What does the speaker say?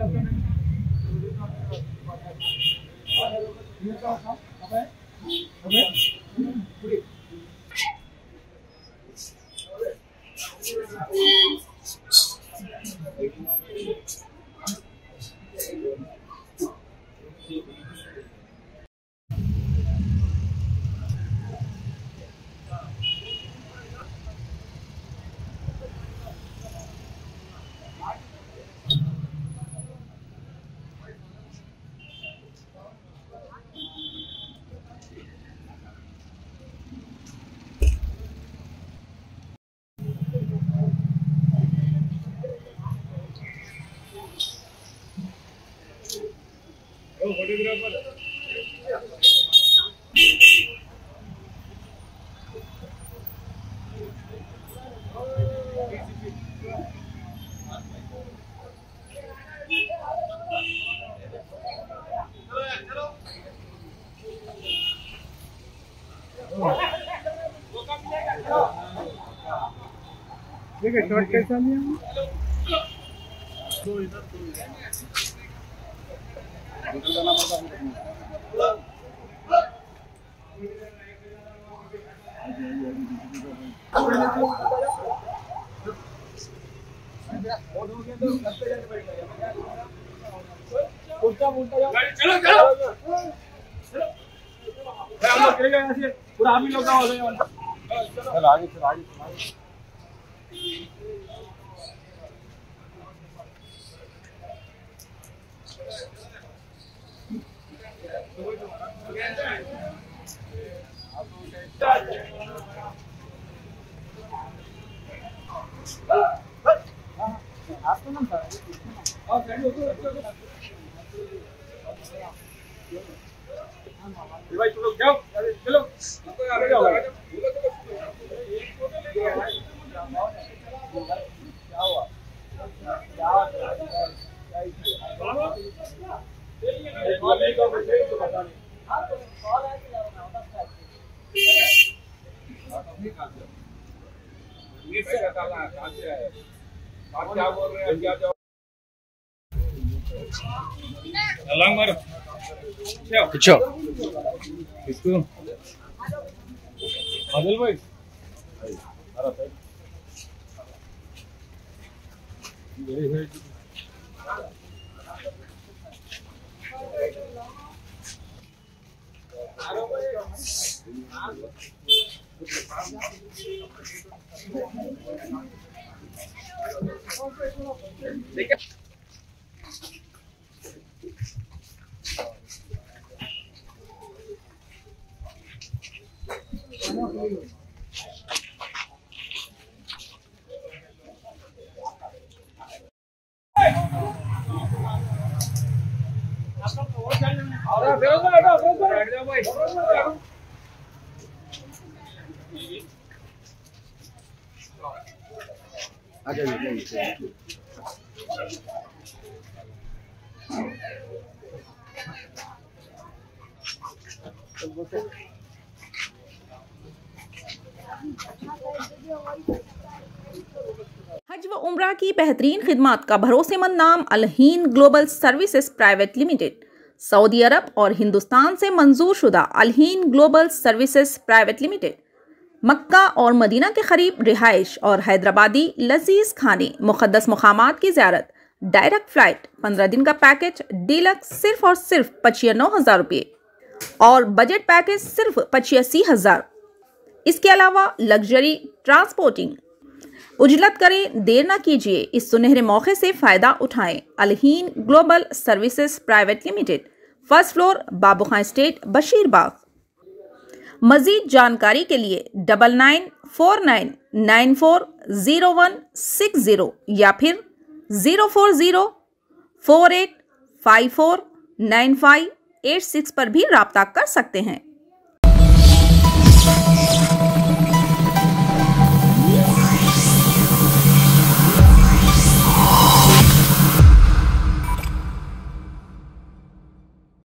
Thank you. देखिए short कैसा लिया? चलो चलो हम चले जाएँगे पूरा आदमी लोग हो चल आगे चल आगे चल। आगे भाई तुम लोग जाओ चलो। आगे जाओ क्या बोल रहे हैं अलग मारो अच्छा किसको आदिल भाई अरे भाई ये है? अरे फिरोज भाई हटो फिरोज भाई हट जाओ भाई आ जाइए हज व उम्रा की बेहतरीन खिदमत का भरोसेमंद नाम Alheen global services private limited. Saudi अरब और हिंदुस्तान से मंजूर शुदा Alheen global services private limited. मक्का और मदीना के करीब रिहाइश और हैदराबादी लजीज खाने मुकदस मकाम की ज्यारत, डायरेक्ट फ़्लाइट, पंद्रह दिन का पैकेज, डीलक्स सिर्फ़ और सिर्फ़ पचियानौ हज़ार रुपये और बजट पैकेज सिर्फ़ पचासी हज़ार। इसके अलावा लग्जरी ट्रांसपोर्टिंग। उजलत करें, देर न कीजिए, इस सुनहरे मौके से फ़ायदा उठाएँ, Alheen global services private limited, first floor Babu Khan estate Bashirbagh मजीद जानकारी के लिए double nine four nine nine four zero one six zero या फिर zero four zero four eight five four nine five eight six पर भी रबता कर सकते हैं।